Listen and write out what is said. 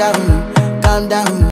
down, calm down.